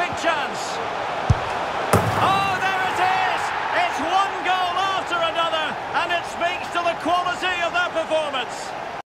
Big chance. Oh, there it is! It's one goal after another, and it speaks to the quality of that performance.